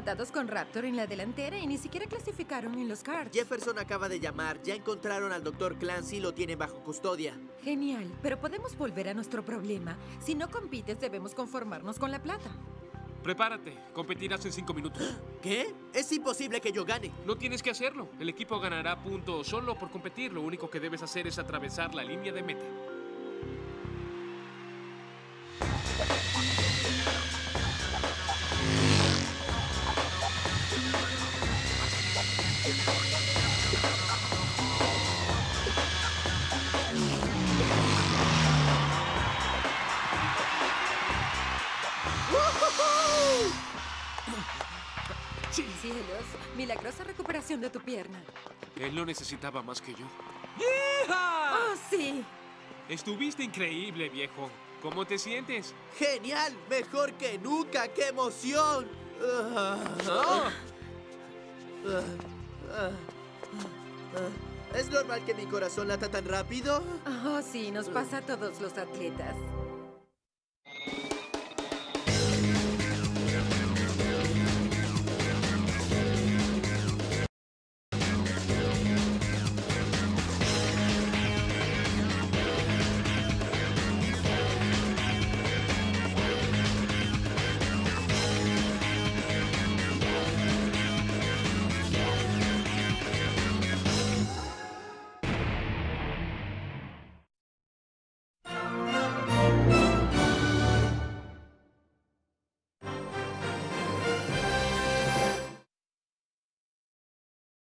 Atados con Raptor en la delantera y ni siquiera clasificaron en los cards. Jefferson acaba de llamar. Ya encontraron al Dr. Clancy y lo tienen bajo custodia. Genial, pero podemos volver a nuestro problema. Si no compites, debemos conformarnos con la plata. Prepárate, competirás en cinco minutos. ¿Qué? Es imposible que yo gane. No tienes que hacerlo. El equipo ganará puntos solo por competir. Lo único que debes hacer es atravesar la línea de meta. Cielos, milagrosa recuperación de tu pierna. Él lo necesitaba más que yo. ¡Oh, sí! Estuviste increíble, viejo. ¿Cómo te sientes? ¡Genial! ¡Mejor que nunca! ¡Qué emoción! Ah. ¿Es normal que mi corazón lata tan rápido? Oh, sí, nos pasa a todos los atletas.